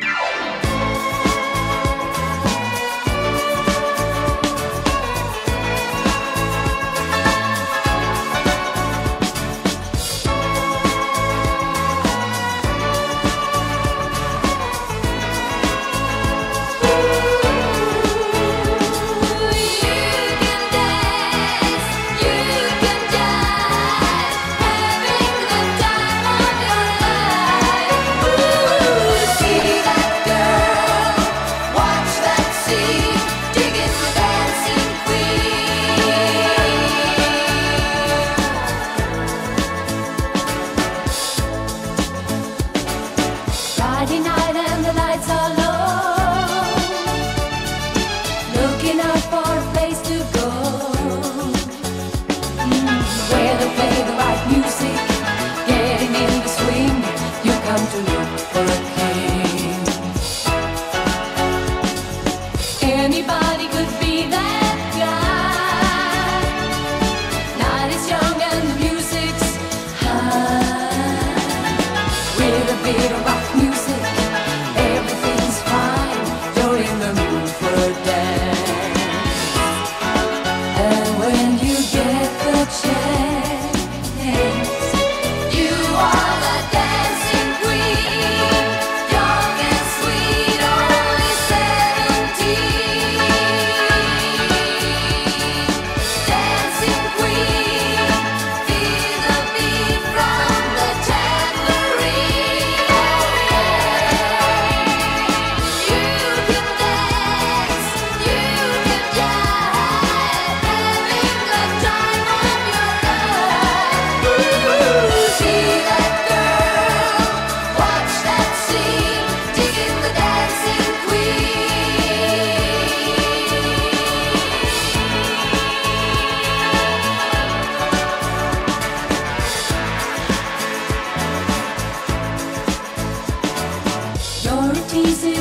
Friday easy.